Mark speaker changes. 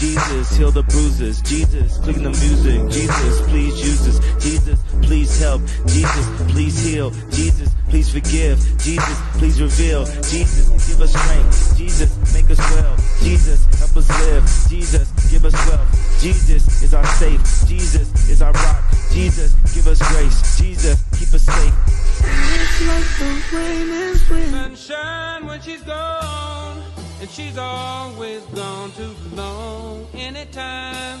Speaker 1: Jesus, heal the bruises. Jesus, click the music. Jesus, please use us. Jesus, please help. Jesus, please heal. Jesus, please forgive. Jesus, please reveal. Jesus, give us strength. Jesus, make us well. Jesus, help us live. Jesus, give us wealth. Jesus is our safe. Jesus is our rock. Jesus, give us grace. Jesus, keep us safe.
Speaker 2: It's like the rain in spring.
Speaker 3: Sunshine when she's gone, and she's always gone too long. Anytime